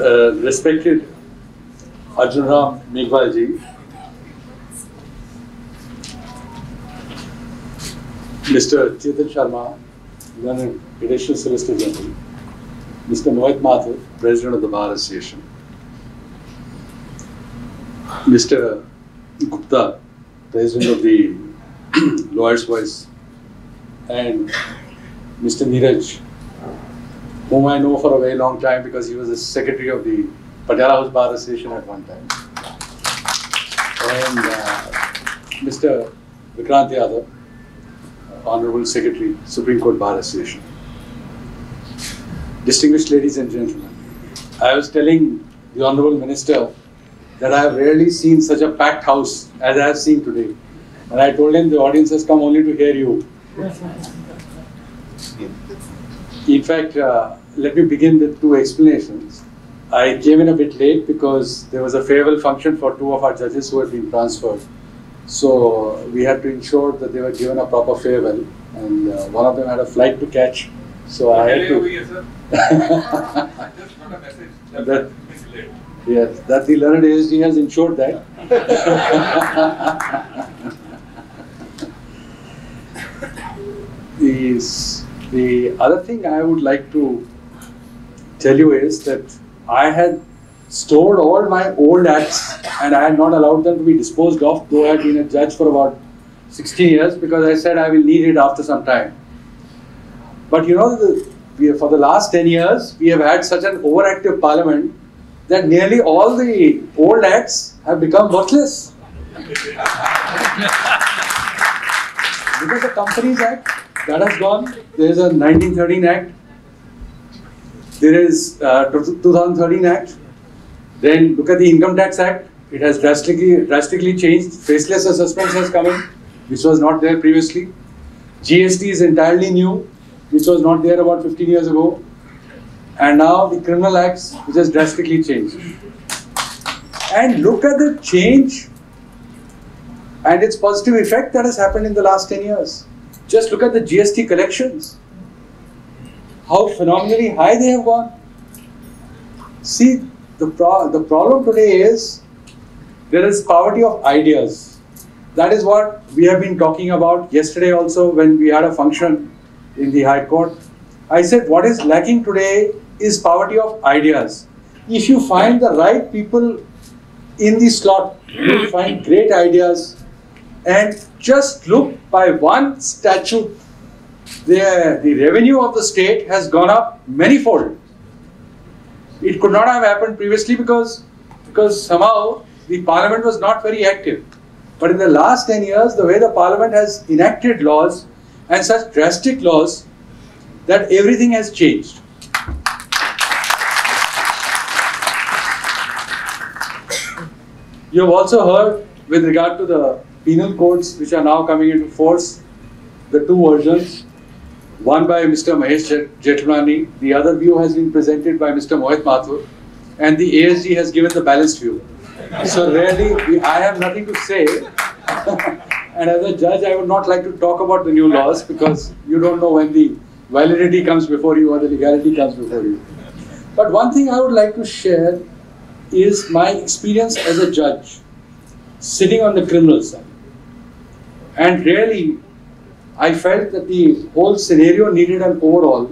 uh, respected Arjun Ram Mr. Chetan Sharma, Learned Additional Solicitor General, Mr. Mohit Mathur, President of the Bar Association, Mr. Gupta, President of the Lawyers Voice, and Mr. Neeraj, whom I know for a very long time because he was the secretary of the Patiala House Bar Association at one time. And uh, Mr. Vikrant Yadav, Honorable Secretary, Supreme Court Bar Association. Distinguished ladies and gentlemen, I was telling the Honorable Minister that I have rarely seen such a packed house as I have seen today. And I told him the audience has come only to hear you. In fact, uh, let me begin with two explanations. I came in a bit late because there was a farewell function for two of our judges who had been transferred. So we had to ensure that they were given a proper farewell, and uh, one of them had a flight to catch. So I had to. sir. I just got a message. that That- late. Yes, that the learned ASG has ensured that. Is the other thing I would like to tell you is that I had stored all my old acts and I had not allowed them to be disposed of, though I had been a judge for about 16 years because I said I will need it after some time. But you know, the, we, for the last 10 years, we have had such an overactive parliament that nearly all the old acts have become worthless. because the Companies Act, that has gone. There is a 1913 Act. There is uh, 2013 Act. Then look at the Income Tax Act. It has drastically drastically changed. Faceless assessments has come in, which was not there previously. GST is entirely new, which was not there about 15 years ago. And now the criminal acts, which has drastically changed. And look at the change and its positive effect that has happened in the last 10 years. Just look at the GST collections. How phenomenally high they have gone. See, the, pro- the problem today is there is poverty of ideas. That is what we have been talking about yesterday also when we had a function in the High Court. I said what is lacking today is poverty of ideas. If you find the right people in the slot, you find great ideas. And just look by one statute, the, the revenue of the state has gone up manyfold. It could not have happened previously because, because somehow the parliament was not very active. But in the last 10 years, the way the parliament has enacted laws and such drastic laws that everything has changed. You have also heard with regard to the penal codes which are now coming into force, the two versions, one by Mr. Mahesh Jet- the other view has been presented by Mr. Mohit Mathur, and the ASG has given the balanced view. So really, we, I have nothing to say. and as a judge, I would not like to talk about the new laws because you don't know when the validity comes before you or the legality comes before you. But one thing I would like to share is my experience as a judge sitting on the criminal side. And really, I felt that the whole scenario needed an overhaul.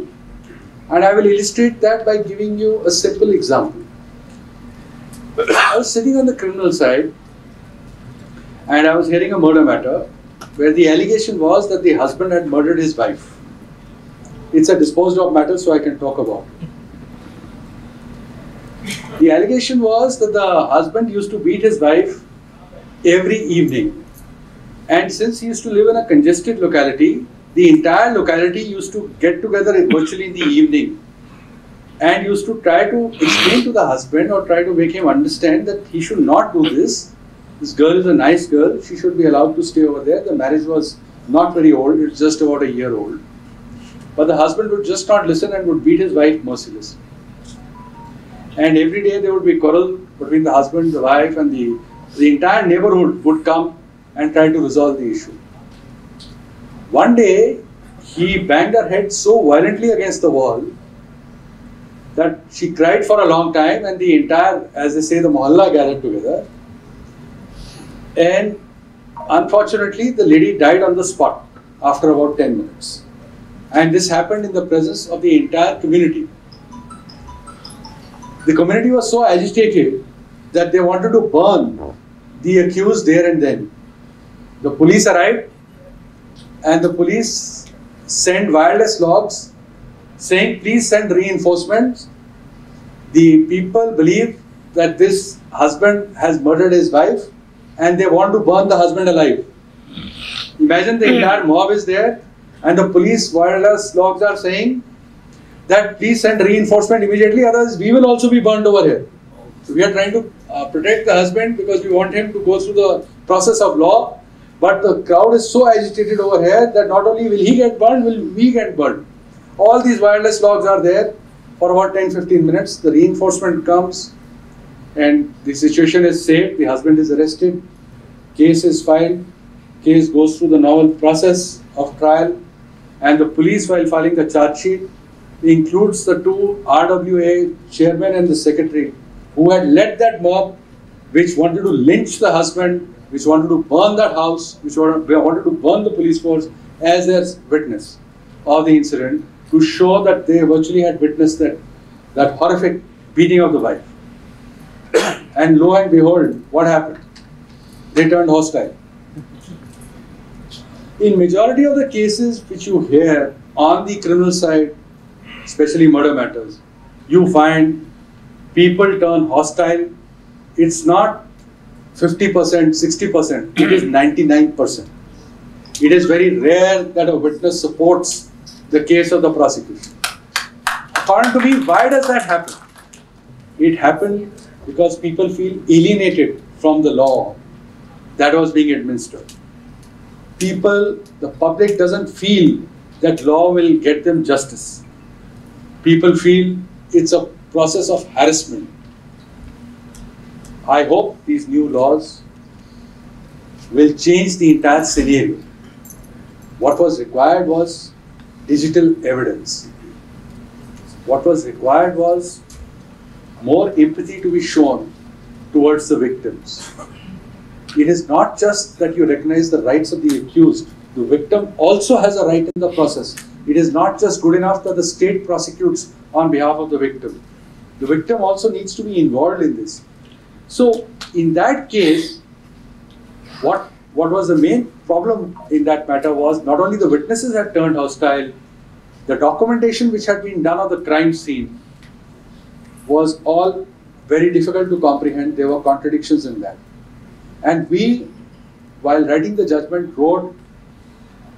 And I will illustrate that by giving you a simple example. I was sitting on the criminal side and I was hearing a murder matter where the allegation was that the husband had murdered his wife. It's a disposed of matter, so I can talk about it. The allegation was that the husband used to beat his wife every evening. And since he used to live in a congested locality, the entire locality used to get together virtually in the evening and used to try to explain to the husband or try to make him understand that he should not do this. This girl is a nice girl, she should be allowed to stay over there. The marriage was not very old, it's just about a year old. But the husband would just not listen and would beat his wife mercilessly. And every day there would be quarrel between the husband, the wife, and the, the entire neighborhood would come and try to resolve the issue. One day, he banged her head so violently against the wall that she cried for a long time and the entire, as they say, the mohalla gathered together. And unfortunately, the lady died on the spot after about 10 minutes. And this happened in the presence of the entire community. The community was so agitated that they wanted to burn the accused there and then. The police arrived and the police sent wireless logs saying, please send reinforcements. The people believe that this husband has murdered his wife and they want to burn the husband alive. Imagine the entire mob is there and the police wireless logs are saying that please send reinforcement immediately, otherwise we will also be burned over here. So we are trying to uh, protect the husband because we want him to go through the process of law. But the crowd is so agitated over here that not only will he get burned, will we get burned. All these wireless logs are there for about 10-15 minutes. The reinforcement comes and the situation is saved. The husband is arrested. Case is filed. Case goes through the normal process of trial. And the police, while filing the charge sheet, includes the two RWA chairman and the secretary who had led that mob which wanted to lynch the husband, which wanted to burn that house, which wanted to burn the police force as their witness of the incident to show that they virtually had witnessed that, that horrific beating of the wife. and lo and behold, what happened? They turned hostile. In majority of the cases which you hear on the criminal side, especially murder matters, you find people turn hostile. It's not 50%, 60%, it is 99%. It is very rare that a witness supports the case of the prosecution. According to me, why does that happen? It happened because people feel alienated from the law that was being administered. People, the public doesn't feel that law will get them justice. People feel it's a process of harassment. I hope these new laws will change the entire scenario. What was required was digital evidence. What was required was more empathy to be shown towards the victims. It is not just that you recognize the rights of the accused, the victim also has a right in the process. It is not just good enough that the state prosecutes on behalf of the victim. The victim also needs to be involved in this. So, in that case, what, what was the main problem in that matter was not only the witnesses had turned hostile, the documentation which had been done of the crime scene was all very difficult to comprehend. There were contradictions in that. And we, while writing the judgment, wrote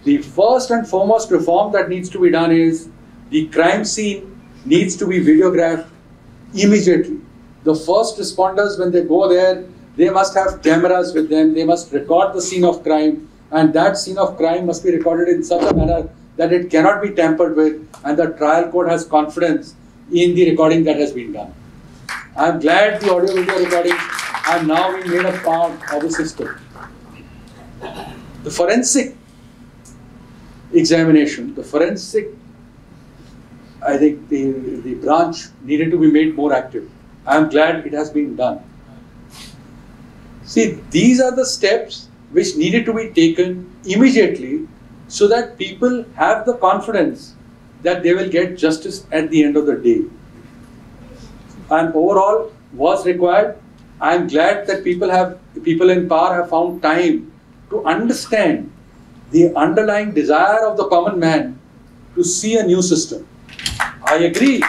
the first and foremost reform that needs to be done is the crime scene needs to be videographed immediately. The first responders, when they go there, they must have cameras with them, they must record the scene of crime, and that scene of crime must be recorded in such a manner that it cannot be tampered with, and the trial court has confidence in the recording that has been done. I am glad the audio video recording are now being made a part of the system. The forensic examination, the forensic I think the, the branch needed to be made more active. I am glad it has been done. See, these are the steps which needed to be taken immediately so that people have the confidence that they will get justice at the end of the day. And overall, was required. I am glad that people have people in power have found time to understand the underlying desire of the common man to see a new system. I agree.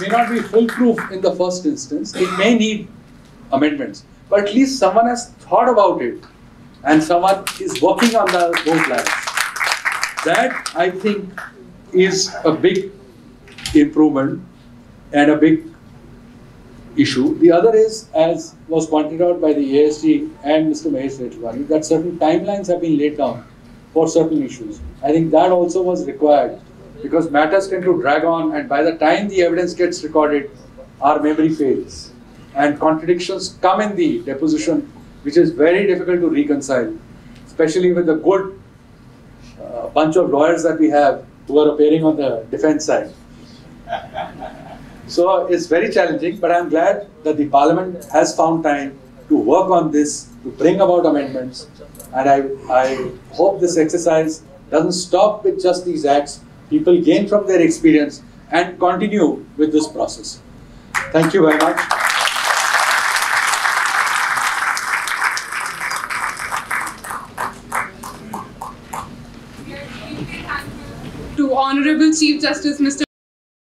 May not be foolproof in the first instance. It may need amendments. But at least someone has thought about it and someone is working on the, those lines. That, I think, is a big improvement and a big issue. The other is, as was pointed out by the ASG and Mr. Mahesh Jethmalani, that certain timelines have been laid down for certain issues. I think that also was required because matters tend to drag on and by the time the evidence gets recorded, our memory fails and contradictions come in the deposition which is very difficult to reconcile, especially with the good uh, bunch of lawyers that we have who are appearing on the defense side. So it's very challenging, but I'm glad that the Parliament has found time to work on this, to bring about amendments. And I, I hope this exercise doesn't stop with just these acts. People gain from their experience and continue with this process. Thank you very much. to Honorable Chief Justice Mr.